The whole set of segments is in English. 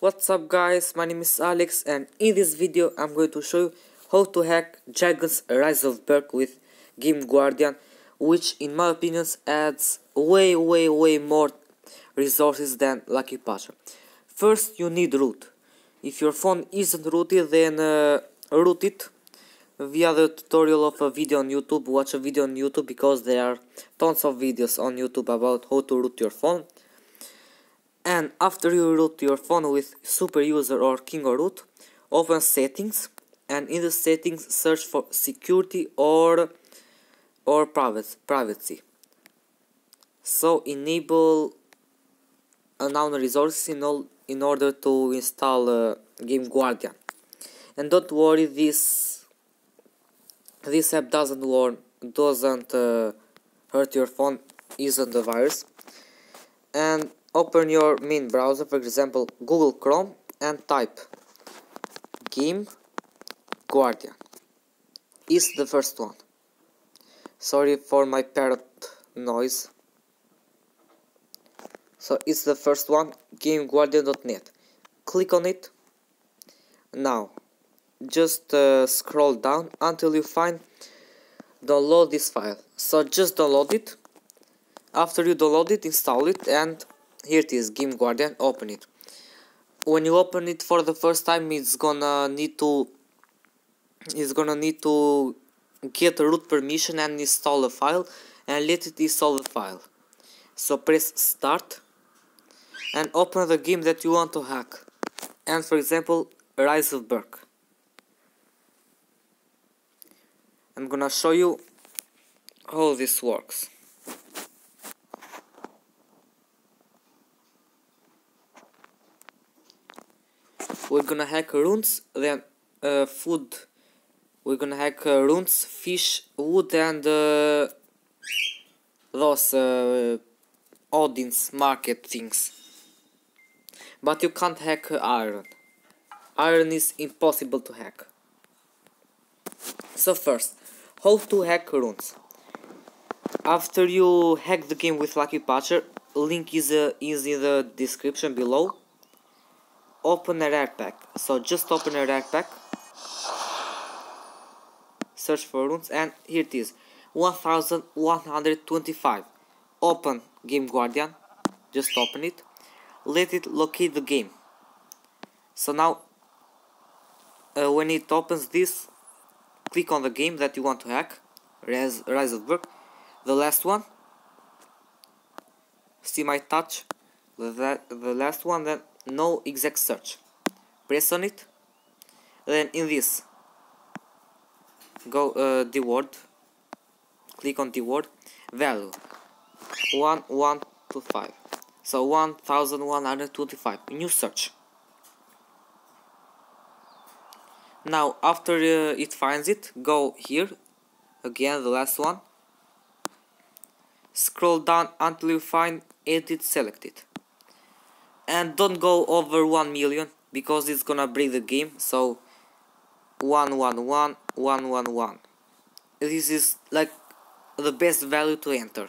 What's up guys, my name is Alex and in this video I'm going to show you how to hack Dragon's Rise of Berk with Game Guardian which in my opinion adds way way way more resources than Lucky Patcher. First you need root. If your phone isn't rooted then uh, root it via the tutorial of a video on YouTube. Watch a video on YouTube because there are tons of videos on YouTube about how to root your phone and after you root your phone with super user or KingoRoot open settings and in the settings search for security or or privacy so enable unknown resources in, all, in order to install uh, game guardian. And don't worry this this app doesn't warn doesn't uh, hurt your phone isn't the virus. And open your main browser for example google chrome and type game guardian. Is the first one. Sorry for my parrot noise. So it's the first one gameguardian.net click on it. Now just uh, scroll down until you find download this file. So just download it. After you download it install it and here it is game guardian open it. When you open it for the first time it's gonna need to it's gonna need to get root permission and install a file and let it install the file. So press start and open the game that you want to hack. And for example rise of berk. I'm gonna show you how this works we're gonna hack runes then uh, food. We're gonna hack uh, runes fish wood and uh, those uh, Odin's market things. But you can't hack iron. Iron is impossible to hack. So first how to hack runes? After you hack the game with Lucky Patcher link is, uh, is in the description below open a rare pack. So just open a rare pack. Search for runes and here it is. 1125. Open Game Guardian. Just open it. Let it locate the game. So now uh, when it opens this click on the game that you want to hack. Rise, Rise of Berk. The last one. See my touch. The, the last one then no exact search. Press on it. Then in this go uh, the word. Click on the word. Value. 1125 so 1125 new search. Now after uh, it finds it go here. Again the last one. Scroll down until you find edit selected and don't go over 1 million because it's gonna break the game. So 111 111 this is like the best value to enter.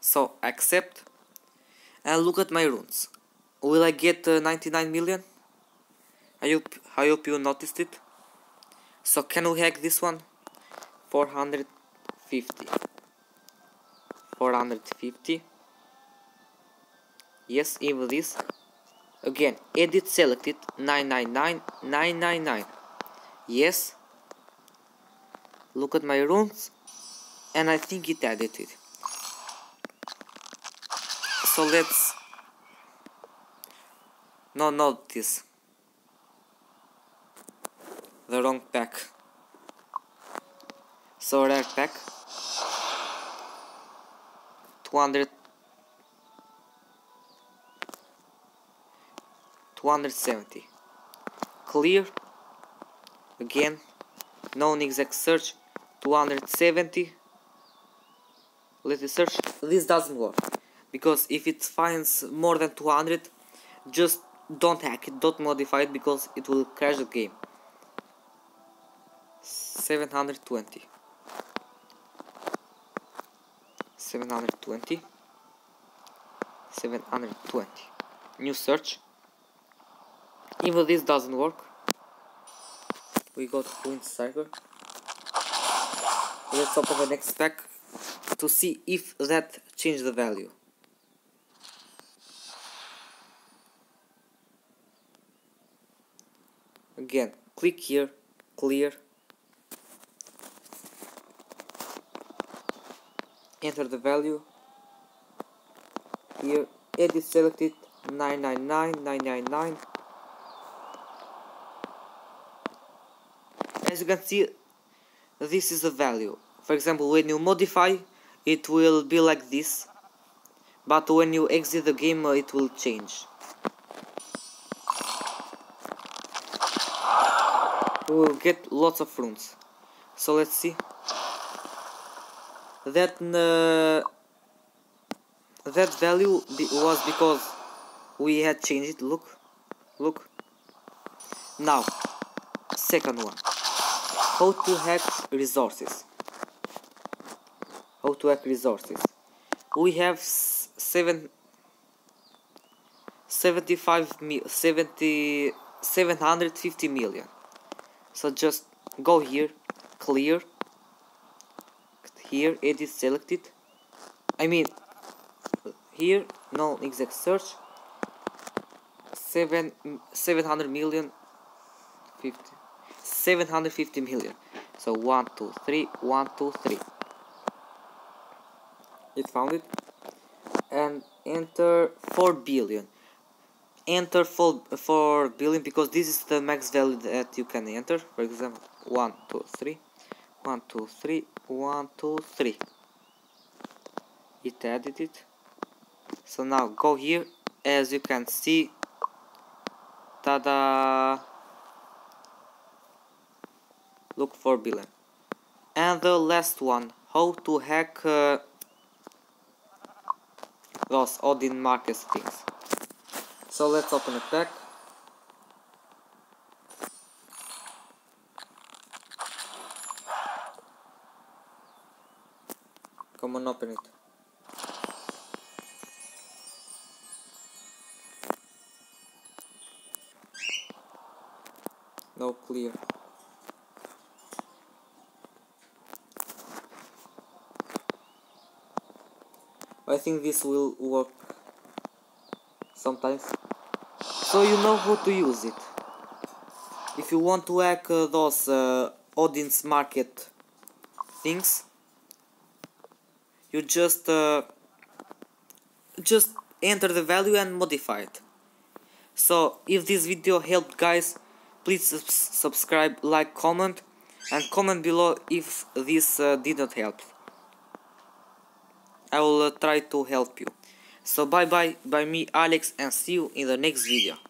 So accept. And look at my runes. Will I get uh, 99 million? I hope, I hope you noticed it. So can we hack this one? 450 450 yes even this again edit selected 999 999 yes. Look at my runes and I think it it so let's no not this the wrong pack. So rare pack. 200 270 clear. Again. Non exact search. 270 let it search. This doesn't work. Because if it finds more than 200 just don't hack it. Don't modify it because it will crash the game. 720 720 720 new search even this doesn't work. We got Wind Striker let's open the next pack to see if that changed the value. Again click here clear. Enter the value. Here edit selected 999 999 as you can see this is the value. For example when you modify it will be like this. But when you exit the game uh, it will change. We will get lots of runes. So let's see. That uh, that value be was because we had changed it. Look. Look. Now second one how to hack resources. How to hack resources. We have seven 75 mil 70 750 million. So just go here clear. Here edit selected. I mean here no exact search. 7 700 million 50 750 million. So 1 2 3 1 2 3 it found it and enter 4 billion. Enter 4, 4 billion because this is the max value that you can enter. For example 1 2 3 1 2 3 1 2 3 it added it. So now go here. As you can see tada look for billion and the last one how to hack uh, those Odin market things so let's open a pack. Come on, open it. No clear. I think this will work sometimes. So you know how to use it. If you want to hack uh, those uh, Odin's market things you just uh, just enter the value and modify it. So if this video helped guys please subscribe like comment and comment below if this uh, didn't help I will uh, try to help you so bye bye by me Alex and see you in the next video.